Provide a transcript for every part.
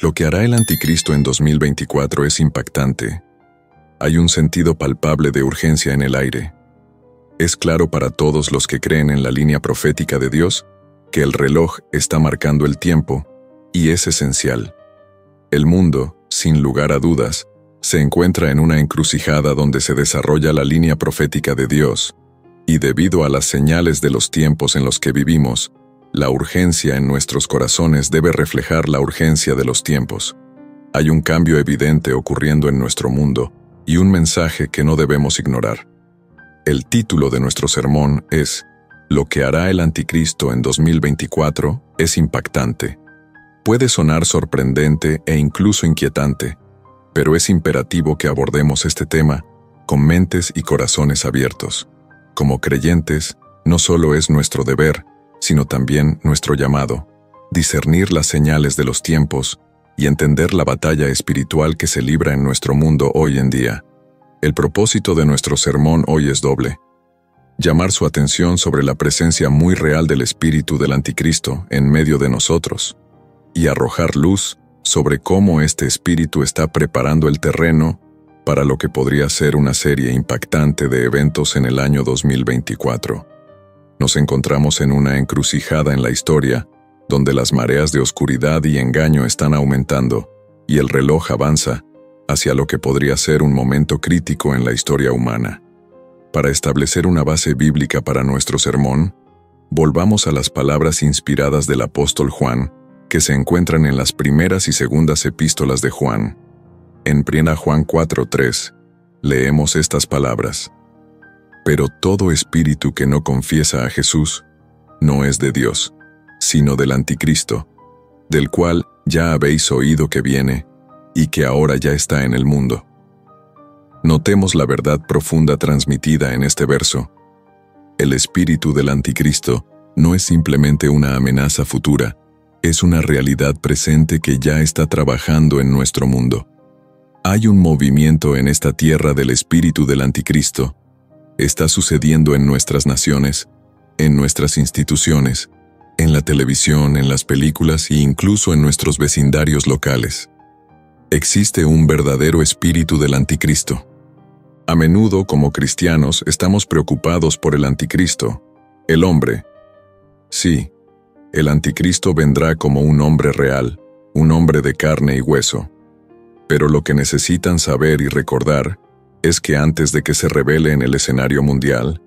Lo que hará el anticristo en 2024 es impactante. Hay un sentido palpable de urgencia en el aire. Es claro para todos los que creen en la línea profética de Dios que el reloj está marcando el tiempo y es esencial. El mundo, sin lugar a dudas, se encuentra en una encrucijada donde se desarrolla la línea profética de Dios, y debido a las señales de los tiempos en los que vivimos, la urgencia en nuestros corazones debe reflejar la urgencia de los tiempos. Hay un cambio evidente ocurriendo en nuestro mundo y un mensaje que no debemos ignorar. El título de nuestro sermón es Lo que hará el anticristo en 2024 es impactante. Puede sonar sorprendente e incluso inquietante, pero es imperativo que abordemos este tema con mentes y corazones abiertos. Como creyentes, no solo es nuestro deber, sino también nuestro llamado, discernir las señales de los tiempos y entender la batalla espiritual que se libra en nuestro mundo hoy en día. El propósito de nuestro sermón hoy es doble. Llamar su atención sobre la presencia muy real del espíritu del anticristo en medio de nosotros y arrojar luz sobre cómo este espíritu está preparando el terreno para lo que podría ser una serie impactante de eventos en el año 2024 nos encontramos en una encrucijada en la historia, donde las mareas de oscuridad y engaño están aumentando, y el reloj avanza hacia lo que podría ser un momento crítico en la historia humana. Para establecer una base bíblica para nuestro sermón, volvamos a las palabras inspiradas del apóstol Juan, que se encuentran en las primeras y segundas epístolas de Juan. En 1 Juan 4:3, leemos estas palabras. Pero todo espíritu que no confiesa a Jesús no es de Dios, sino del anticristo, del cual ya habéis oído que viene y que ahora ya está en el mundo. Notemos la verdad profunda transmitida en este verso. El espíritu del anticristo no es simplemente una amenaza futura, es una realidad presente que ya está trabajando en nuestro mundo. Hay un movimiento en esta tierra del espíritu del anticristo está sucediendo en nuestras naciones, en nuestras instituciones, en la televisión, en las películas e incluso en nuestros vecindarios locales. Existe un verdadero espíritu del anticristo. A menudo, como cristianos, estamos preocupados por el anticristo, el hombre. Sí, el anticristo vendrá como un hombre real, un hombre de carne y hueso. Pero lo que necesitan saber y recordar es que antes de que se revele en el escenario mundial,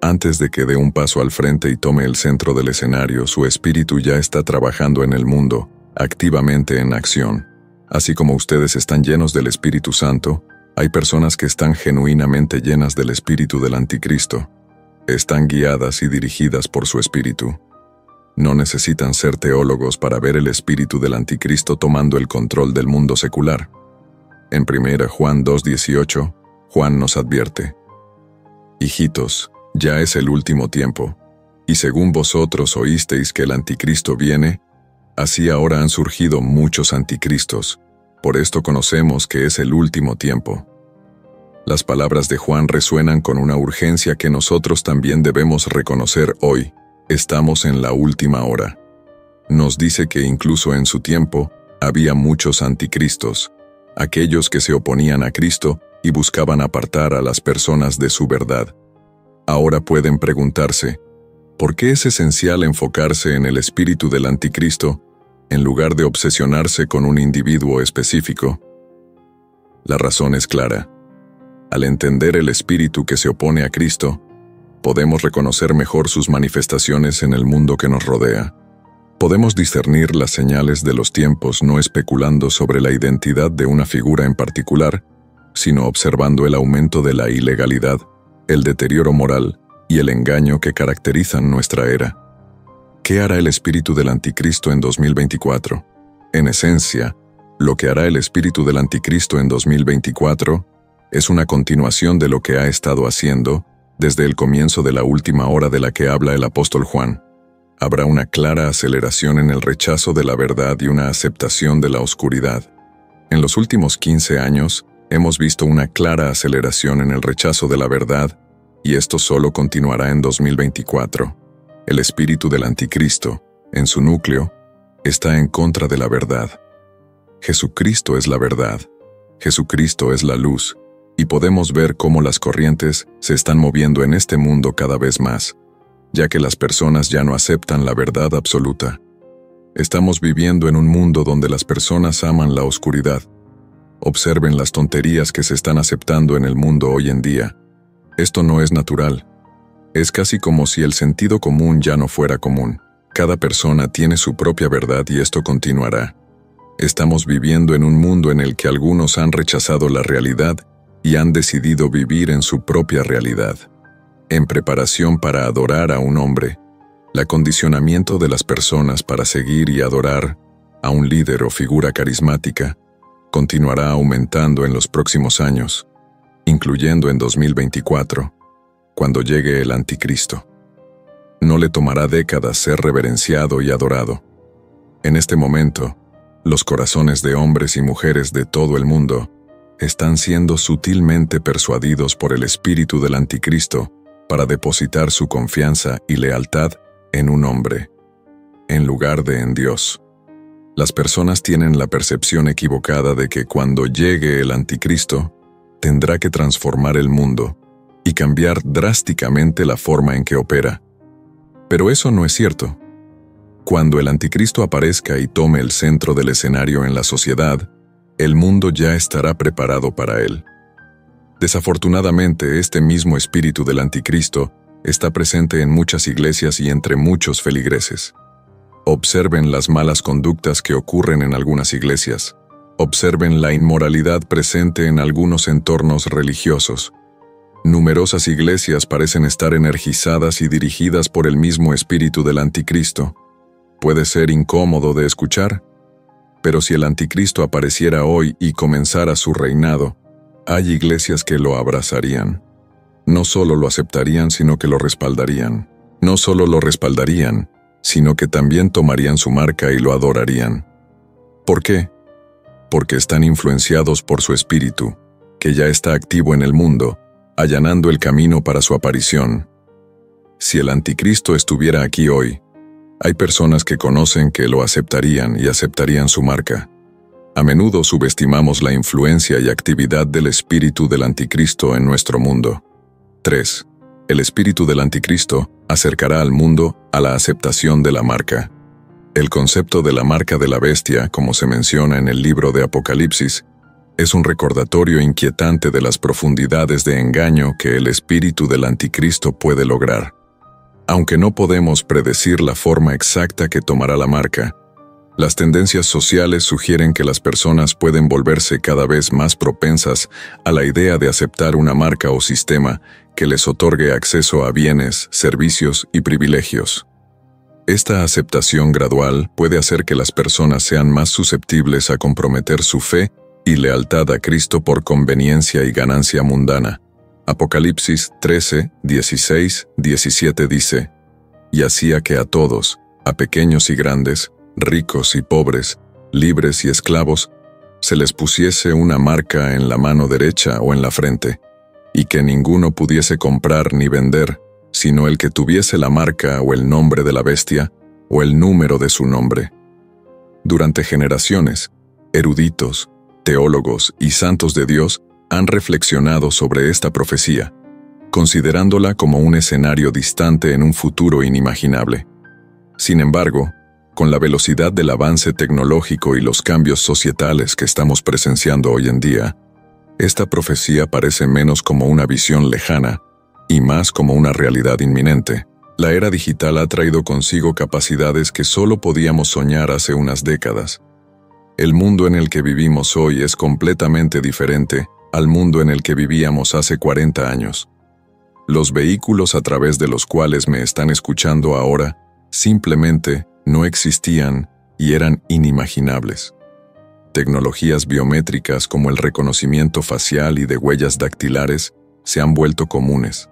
antes de que dé un paso al frente y tome el centro del escenario, su espíritu ya está trabajando en el mundo, activamente en acción. Así como ustedes están llenos del Espíritu Santo, hay personas que están genuinamente llenas del espíritu del anticristo. Están guiadas y dirigidas por su espíritu. No necesitan ser teólogos para ver el espíritu del anticristo tomando el control del mundo secular. En 1 Juan 2.18, Juan nos advierte, Hijitos, ya es el último tiempo, y según vosotros oísteis que el anticristo viene, así ahora han surgido muchos anticristos, por esto conocemos que es el último tiempo. Las palabras de Juan resuenan con una urgencia que nosotros también debemos reconocer hoy. Estamos en la última hora. Nos dice que incluso en su tiempo había muchos anticristos, aquellos que se oponían a Cristo y buscaban apartar a las personas de su verdad. Ahora pueden preguntarse, ¿por qué es esencial enfocarse en el espíritu del anticristo en lugar de obsesionarse con un individuo específico? La razón es clara. Al entender el espíritu que se opone a Cristo, podemos reconocer mejor sus manifestaciones en el mundo que nos rodea. Podemos discernir las señales de los tiempos no especulando sobre la identidad de una figura en particular, sino observando el aumento de la ilegalidad, el deterioro moral y el engaño que caracterizan nuestra era. ¿Qué hará el espíritu del anticristo en 2024? En esencia, lo que hará el espíritu del anticristo en 2024 es una continuación de lo que ha estado haciendo desde el comienzo de la última hora de la que habla el apóstol Juan. Habrá una clara aceleración en el rechazo de la verdad y una aceptación de la oscuridad. En los últimos 15 años, hemos visto una clara aceleración en el rechazo de la verdad, y esto solo continuará en 2024. El espíritu del anticristo, en su núcleo, está en contra de la verdad. Jesucristo es la verdad. Jesucristo es la luz, y podemos ver cómo las corrientes se están moviendo en este mundo cada vez más, ya que las personas ya no aceptan la verdad absoluta. Estamos viviendo en un mundo donde las personas aman la oscuridad. Observen las tonterías que se están aceptando en el mundo hoy en día. Esto no es natural. Es casi como si el sentido común ya no fuera común. Cada persona tiene su propia verdad y esto continuará. Estamos viviendo en un mundo en el que algunos han rechazado la realidad y han decidido vivir en su propia realidad. En preparación para adorar a un hombre, el acondicionamiento de las personas para seguir y adorar a un líder o figura carismática continuará aumentando en los próximos años, incluyendo en 2024, cuando llegue el anticristo. No le tomará décadas ser reverenciado y adorado. En este momento, los corazones de hombres y mujeres de todo el mundo están siendo sutilmente persuadidos por el espíritu del anticristo para depositar su confianza y lealtad en un hombre, en lugar de en Dios. Las personas tienen la percepción equivocada de que cuando llegue el anticristo, tendrá que transformar el mundo y cambiar drásticamente la forma en que opera. Pero eso no es cierto. Cuando el anticristo aparezca y tome el centro del escenario en la sociedad, el mundo ya estará preparado para él. Desafortunadamente, este mismo espíritu del anticristo está presente en muchas iglesias y entre muchos feligreses. Observen las malas conductas que ocurren en algunas iglesias. Observen la inmoralidad presente en algunos entornos religiosos. Numerosas iglesias parecen estar energizadas y dirigidas por el mismo espíritu del anticristo. Puede ser incómodo de escuchar, pero si el anticristo apareciera hoy y comenzara su reinado, hay iglesias que lo abrazarían. No solo lo aceptarían, sino que lo respaldarían. No solo lo respaldarían, sino que también tomarían su marca y lo adorarían. ¿Por qué? Porque están influenciados por su espíritu, que ya está activo en el mundo, allanando el camino para su aparición. Si el anticristo estuviera aquí hoy, hay personas que conocen que lo aceptarían y aceptarían su marca. A menudo subestimamos la influencia y actividad del espíritu del anticristo en nuestro mundo. 3. El espíritu del anticristo acercará al mundo a la aceptación de la marca. El concepto de la marca de la bestia, como se menciona en el libro de Apocalipsis, es un recordatorio inquietante de las profundidades de engaño que el espíritu del anticristo puede lograr. Aunque no podemos predecir la forma exacta que tomará la marca, las tendencias sociales sugieren que las personas pueden volverse cada vez más propensas a la idea de aceptar una marca o sistema que les otorgue acceso a bienes, servicios y privilegios. Esta aceptación gradual puede hacer que las personas sean más susceptibles a comprometer su fe y lealtad a Cristo por conveniencia y ganancia mundana. Apocalipsis 13, 16, 17 dice, Y hacía que a todos, a pequeños y grandes, ricos y pobres, libres y esclavos, se les pusiese una marca en la mano derecha o en la frente, y que ninguno pudiese comprar ni vender, sino el que tuviese la marca o el nombre de la bestia o el número de su nombre. Durante generaciones, eruditos, teólogos y santos de Dios han reflexionado sobre esta profecía, considerándola como un escenario distante en un futuro inimaginable. Sin embargo, con la velocidad del avance tecnológico y los cambios societales que estamos presenciando hoy en día, esta profecía parece menos como una visión lejana y más como una realidad inminente. La era digital ha traído consigo capacidades que solo podíamos soñar hace unas décadas. El mundo en el que vivimos hoy es completamente diferente al mundo en el que vivíamos hace 40 años. Los vehículos a través de los cuales me están escuchando ahora simplemente no existían y eran inimaginables. Tecnologías biométricas como el reconocimiento facial y de huellas dactilares se han vuelto comunes.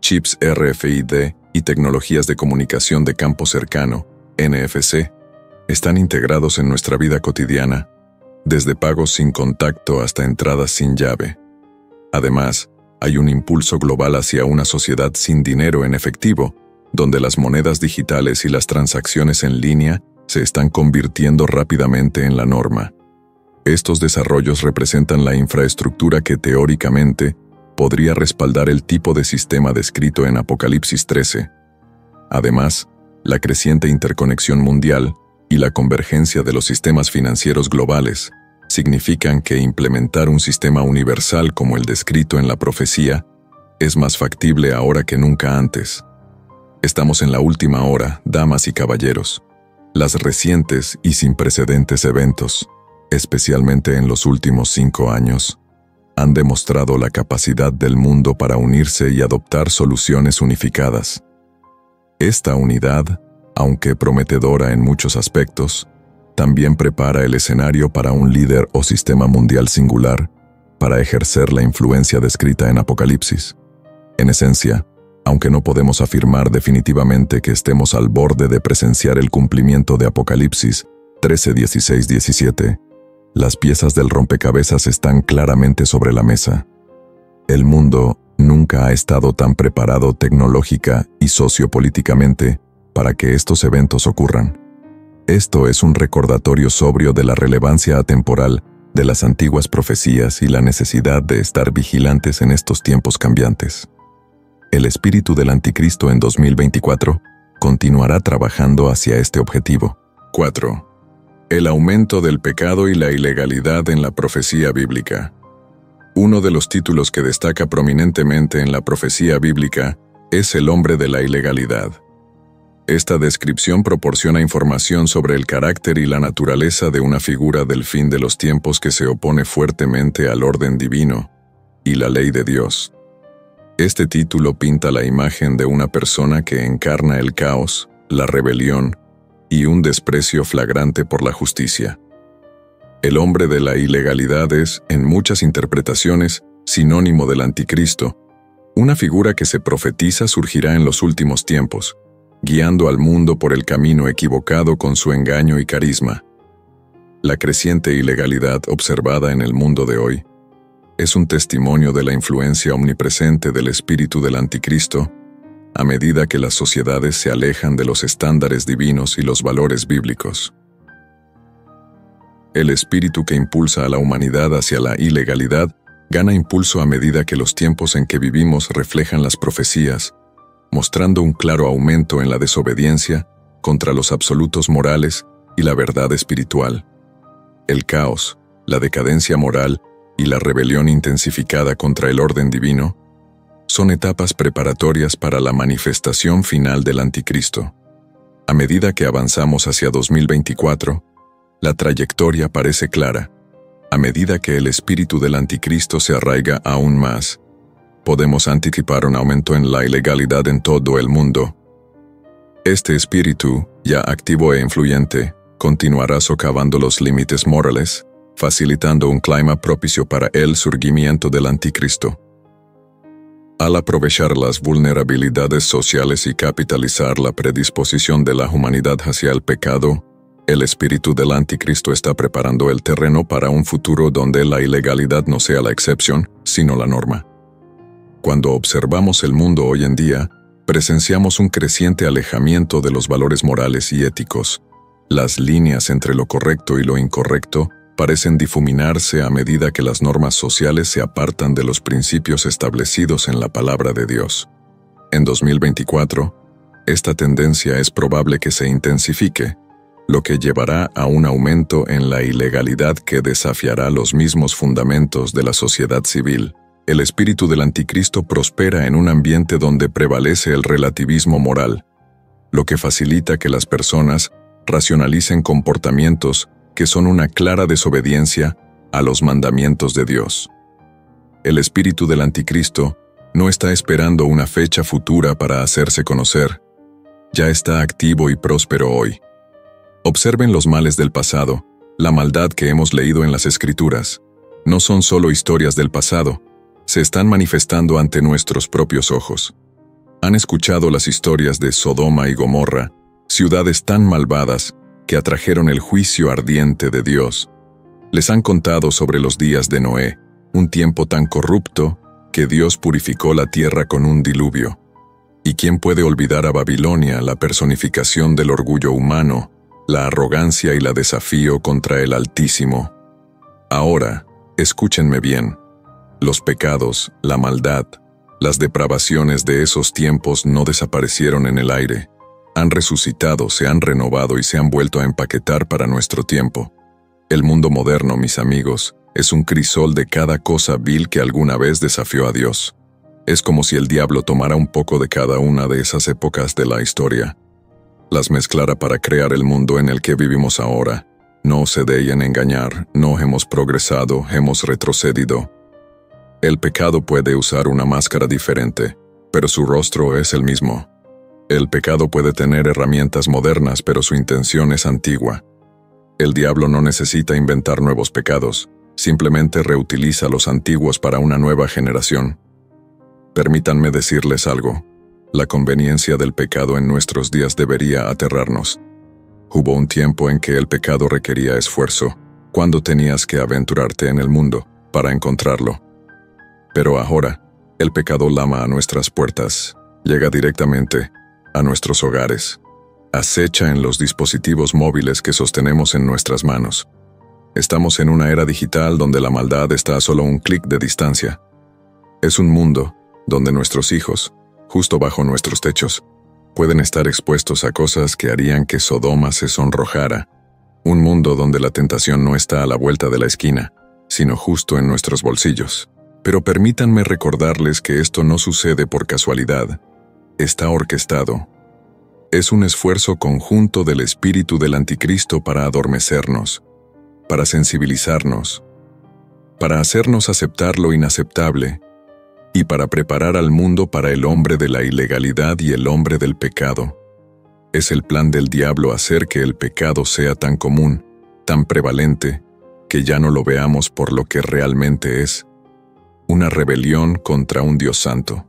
Chips RFID y tecnologías de comunicación de campo cercano, NFC, están integrados en nuestra vida cotidiana, desde pagos sin contacto hasta entradas sin llave. Además, hay un impulso global hacia una sociedad sin dinero en efectivo, donde las monedas digitales y las transacciones en línea se están convirtiendo rápidamente en la norma. Estos desarrollos representan la infraestructura que teóricamente podría respaldar el tipo de sistema descrito en Apocalipsis 13. Además, la creciente interconexión mundial y la convergencia de los sistemas financieros globales significan que implementar un sistema universal como el descrito en la profecía es más factible ahora que nunca antes. Estamos en la última hora, damas y caballeros. Las recientes y sin precedentes eventos, especialmente en los últimos cinco años, han demostrado la capacidad del mundo para unirse y adoptar soluciones unificadas. Esta unidad, aunque prometedora en muchos aspectos, también prepara el escenario para un líder o sistema mundial singular para ejercer la influencia descrita en Apocalipsis. En esencia, aunque no podemos afirmar definitivamente que estemos al borde de presenciar el cumplimiento de Apocalipsis 13, 16, 17, las piezas del rompecabezas están claramente sobre la mesa. El mundo nunca ha estado tan preparado tecnológica y sociopolíticamente para que estos eventos ocurran. Esto es un recordatorio sobrio de la relevancia atemporal de las antiguas profecías y la necesidad de estar vigilantes en estos tiempos cambiantes. El espíritu del anticristo en 2024 continuará trabajando hacia este objetivo. 4. El aumento del pecado y la ilegalidad en la profecía bíblica. Uno de los títulos que destaca prominentemente en la profecía bíblica es el hombre de la ilegalidad. Esta descripción proporciona información sobre el carácter y la naturaleza de una figura del fin de los tiempos que se opone fuertemente al orden divino y la ley de Dios. Este título pinta la imagen de una persona que encarna el caos, la rebelión y un desprecio flagrante por la justicia. El hombre de la ilegalidad es, en muchas interpretaciones, sinónimo del anticristo, una figura que se profetiza surgirá en los últimos tiempos, guiando al mundo por el camino equivocado con su engaño y carisma. La creciente ilegalidad observada en el mundo de hoy es un testimonio de la influencia omnipresente del espíritu del anticristo a medida que las sociedades se alejan de los estándares divinos y los valores bíblicos. El espíritu que impulsa a la humanidad hacia la ilegalidad gana impulso a medida que los tiempos en que vivimos reflejan las profecías mostrando un claro aumento en la desobediencia contra los absolutos morales y la verdad espiritual. El caos, la decadencia moral y la rebelión intensificada contra el orden divino son etapas preparatorias para la manifestación final del anticristo. A medida que avanzamos hacia 2024, la trayectoria parece clara. A medida que el espíritu del anticristo se arraiga aún más, podemos anticipar un aumento en la ilegalidad en todo el mundo. Este espíritu, ya activo e influyente, continuará socavando los límites morales, facilitando un clima propicio para el surgimiento del anticristo. Al aprovechar las vulnerabilidades sociales y capitalizar la predisposición de la humanidad hacia el pecado, el espíritu del anticristo está preparando el terreno para un futuro donde la ilegalidad no sea la excepción, sino la norma. Cuando observamos el mundo hoy en día, presenciamos un creciente alejamiento de los valores morales y éticos. Las líneas entre lo correcto y lo incorrecto parecen difuminarse a medida que las normas sociales se apartan de los principios establecidos en la palabra de Dios. En 2024, esta tendencia es probable que se intensifique, lo que llevará a un aumento en la ilegalidad que desafiará los mismos fundamentos de la sociedad civil el espíritu del anticristo prospera en un ambiente donde prevalece el relativismo moral, lo que facilita que las personas racionalicen comportamientos que son una clara desobediencia a los mandamientos de Dios. El espíritu del anticristo no está esperando una fecha futura para hacerse conocer, ya está activo y próspero hoy. Observen los males del pasado, la maldad que hemos leído en las escrituras. No son solo historias del pasado, se están manifestando ante nuestros propios ojos. Han escuchado las historias de Sodoma y Gomorra, ciudades tan malvadas que atrajeron el juicio ardiente de Dios. Les han contado sobre los días de Noé, un tiempo tan corrupto que Dios purificó la tierra con un diluvio. ¿Y quién puede olvidar a Babilonia, la personificación del orgullo humano, la arrogancia y la desafío contra el Altísimo? Ahora, escúchenme bien. Los pecados, la maldad, las depravaciones de esos tiempos no desaparecieron en el aire. Han resucitado, se han renovado y se han vuelto a empaquetar para nuestro tiempo. El mundo moderno, mis amigos, es un crisol de cada cosa vil que alguna vez desafió a Dios. Es como si el diablo tomara un poco de cada una de esas épocas de la historia, las mezclara para crear el mundo en el que vivimos ahora. No se dejen engañar, no hemos progresado, hemos retrocedido. El pecado puede usar una máscara diferente, pero su rostro es el mismo. El pecado puede tener herramientas modernas, pero su intención es antigua. El diablo no necesita inventar nuevos pecados, simplemente reutiliza los antiguos para una nueva generación. Permítanme decirles algo. La conveniencia del pecado en nuestros días debería aterrarnos. Hubo un tiempo en que el pecado requería esfuerzo, cuando tenías que aventurarte en el mundo para encontrarlo. Pero ahora, el pecado lama a nuestras puertas, llega directamente a nuestros hogares acecha en los dispositivos móviles que sostenemos en nuestras manos. Estamos en una era digital donde la maldad está a solo un clic de distancia. Es un mundo donde nuestros hijos, justo bajo nuestros techos, pueden estar expuestos a cosas que harían que Sodoma se sonrojara. Un mundo donde la tentación no está a la vuelta de la esquina, sino justo en nuestros bolsillos. Pero permítanme recordarles que esto no sucede por casualidad. Está orquestado es un esfuerzo conjunto del espíritu del anticristo para adormecernos, para sensibilizarnos, para hacernos aceptar lo inaceptable y para preparar al mundo para el hombre de la ilegalidad y el hombre del pecado. Es el plan del diablo hacer que el pecado sea tan común, tan prevalente, que ya no lo veamos por lo que realmente es, una rebelión contra un Dios santo.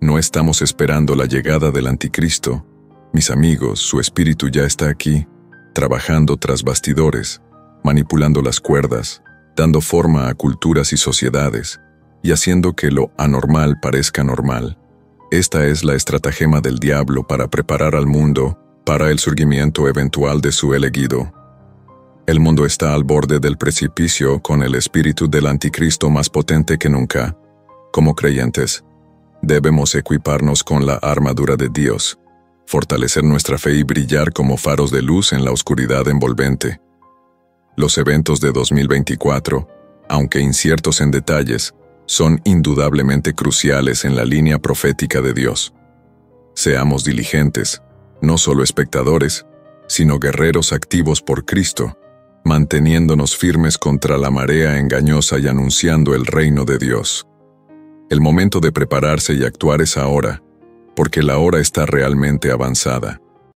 No estamos esperando la llegada del anticristo, mis amigos, su espíritu ya está aquí, trabajando tras bastidores, manipulando las cuerdas, dando forma a culturas y sociedades, y haciendo que lo anormal parezca normal. Esta es la estratagema del diablo para preparar al mundo para el surgimiento eventual de su elegido. El mundo está al borde del precipicio con el espíritu del anticristo más potente que nunca. Como creyentes, debemos equiparnos con la armadura de Dios, fortalecer nuestra fe y brillar como faros de luz en la oscuridad envolvente. Los eventos de 2024, aunque inciertos en detalles, son indudablemente cruciales en la línea profética de Dios. Seamos diligentes, no solo espectadores, sino guerreros activos por Cristo, manteniéndonos firmes contra la marea engañosa y anunciando el reino de Dios. El momento de prepararse y actuar es ahora, porque la hora está realmente avanzada.